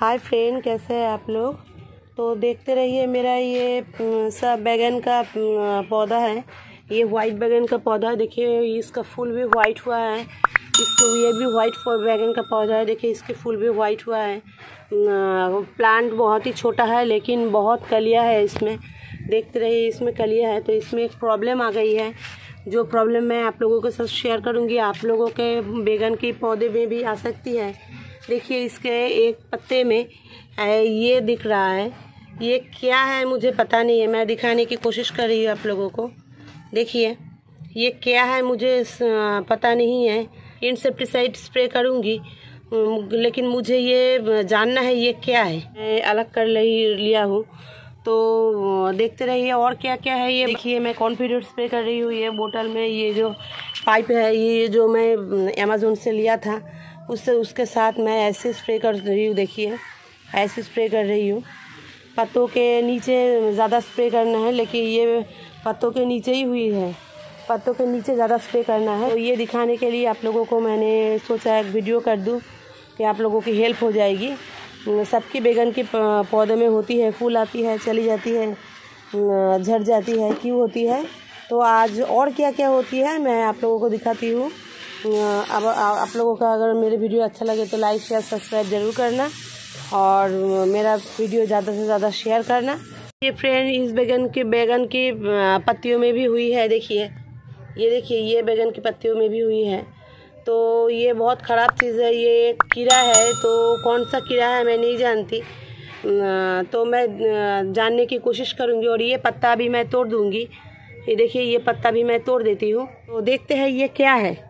Hi friend कैसे हैं आप लोग? तो देखते रहिए, मेरा ये सब बैगन का पौधा है। ये वाइट बैगन का पौधा है। देखिए, इसका फूल भी वाइट हुआ है। इसको ये भी वाइट बैगन का पौधा है। देखिए, इसके फूल भी वाइट हुआ है। प्लांट बहुत ही छोटा है, लेकिन बहुत कलिया है इसमें। देखते रहिए, इसमें कलिया है तो इसमें एक प्रॉब्लम आ गई है। जो प्रॉब्लम मैं आप लोगों के साथ शेयर करूँगी, आप लोगों के बैगन के पौधे में भी आ सकती है। देखिए इसके एक पत्ते में ये दिख रहा है। ये क्या है मुझे पता नहीं है, मैं दिखाने की कोशिश कर रही हूँ आप लोगों को। देखिए, ये क्या है मुझे पता नहीं है। इंसेप्टिसाइड स्प्रे करूँगी लेकिन मुझे ये जानना है ये क्या है। मैं अलग कर ली, लिया हूँ। तो देखते रहिए और क्या क्या है ये। देखिए, मैं कॉन्फिडेंट स्प्रे कर रही हूँ। ये बोतल में ये जो पाइप है, ये जो मैं, अमेज़ोन से लिया था उससे, उसके साथ मैं ऐसे स्प्रे कर रही हूँ, देखिए। ऐसे स्प्रे कर रही हूँ। पत्तों के नीचे ज़्यादा स्प्रे करना है, लेकिन ये पत्तों के नीचे ही हुई है। पत्तों के नीचे ज़्यादा स्प्रे करना है। तो ये दिखाने के लिए आप लोगों को मैंने सोचा एक वीडियो कर दूँ कि आप लोगों की हेल्प हो जाएगी। सबकी बैगन की पौधे में होती है, फूल आती है, चली जाती है झड़ जाती है, क्यों होती है? तो आज और क्या क्या होती है, मैं आप लोगों को दिखाती हूँ। अब आप लोगों का अगर मेरे वीडियो अच्छा लगे तो लाइक शेयर सब्सक्राइब ज़रूर करना और मेरा वीडियो ज़्यादा से ज़्यादा शेयर करना। ये फ्रेंड इस बैगन के, बैगन की पत्तियों में भी हुई है, देखिए। ये देखिए, ये बैगन की पत्तियों में भी हुई है। तो ये बहुत ख़राब चीज़ है, ये कीड़ा है तो कौन सा कीड़ा है मैं नहीं जानती। तो मैं जानने की कोशिश करूँगी और ये पत्ता भी मैं तोड़ दूँगी। ये देखिए, ये पत्ता भी मैं तोड़ देती हूँ। तो देखते हैं ये क्या है।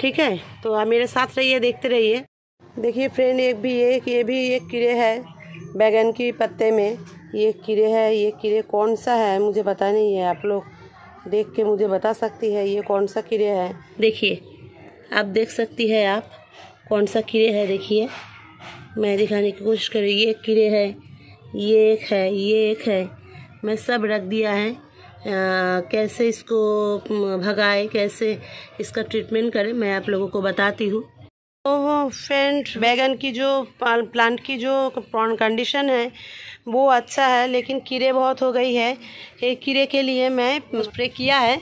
ठीक है? तो आप मेरे साथ रहिए, देखते रहिए। देखिए फ्रेंड एक भी एक ये भी एक कीड़े है बैगन की पत्ते में। ये कीड़े है, ये कीड़े कौन सा है? मुझे पता नहीं है, आप लोग देख के मुझे बता सकती है, ये कौन सा कीड़े है? देखिए, आप देख सकती है आप, कौन सा कीड़े है, देखिए। मैं दिखाने की कोशिश कर रही ये कीड़े है, ये एक है, ये एक है। मैं सब रख दिया है। कैसे इसको भगाए, कैसे इसका ट्रीटमेंट करें, मैं आप लोगों को बताती हूँ। तो फ्रेंड बैगन की जो प्लांट की जो कंडीशन है वो अच्छा है, लेकिन कीड़े बहुत हो गई है। एक कीड़े के लिए मैं स्प्रे किया है,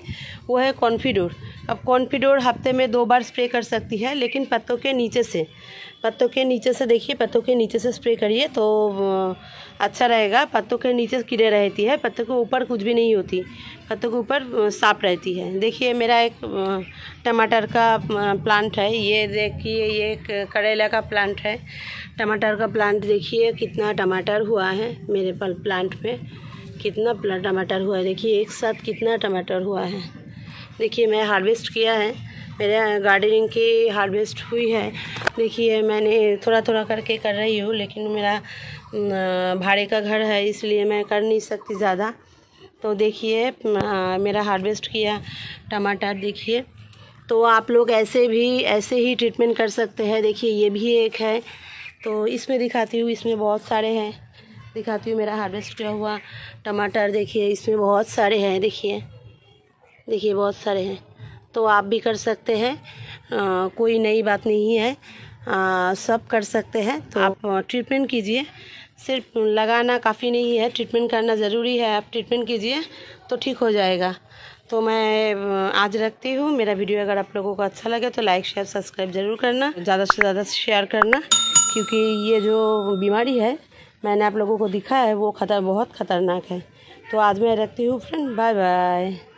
वो है कॉन्फिडोर। अब कॉन्फिडोर हफ़्ते में दो बार स्प्रे कर सकती है, लेकिन पत्तों के नीचे से, पत्तों के नीचे से देखिए, पत्तों के नीचे से स्प्रे करिए तो अच्छा रहेगा। पत्तों के नीचे कीड़े रहती है, पत्तों के ऊपर कुछ भी नहीं होती। पत्तों के ऊपर साफ़ रहती है। देखिए, मेरा एक टमाटर का प्लांट है। ये देखिए, ये करेला का प्लांट है। टमाटर का प्लांट देखिए, कितना टमाटर हुआ है। मेरे पल प्लांट पे कितना टमाटर हुआ है। देखिए, एक साथ कितना टमाटर हुआ है। देखिए, मैं हार्वेस्ट किया है। मेरे गार्डनिंग की हार्वेस्ट हुई है। देखिए, मैंने थोड़ा थोड़ा करके कर रही हूँ, लेकिन मेरा भाड़े का घर है, इसलिए मैं कर नहीं सकती ज़्यादा। तो देखिए मेरा हार्वेस्ट किया टमाटर, देखिए। तो आप लोग ऐसे भी, ऐसे ही ट्रीटमेंट कर सकते हैं। देखिए, ये भी एक है। तो इसमें दिखाती हूँ, इसमें बहुत सारे हैं। दिखाती हूँ मेरा हार्वेस्ट किया हुआ टमाटर देखिए इसमें बहुत सारे हैं देखिए। देखिए बहुत सारे हैं। तो आप भी कर सकते हैं कोई नई बात नहीं है अ, सब कर सकते हैं। तो आप ट्रीटमेंट कीजिए। सिर्फ़ लगाना काफ़ी नहीं है ट्रीटमेंट करना ज़रूरी है आप ट्रीटमेंट कीजिए तो ठीक हो जाएगा। तो मैं आज रखती हूँ। मेरा वीडियो अगर आप लोगों को अच्छा लगे तो लाइक शेयर सब्सक्राइब ज़रूर करना। ज़्यादा से ज़्यादा शेयर करना क्योंकि ये जो बीमारी है मैंने आप लोगों को दिखा है, वो खतर, बहुत ख़तरनाक है। तो आज मैं रखती हूँ फ्रेंड बाय बाय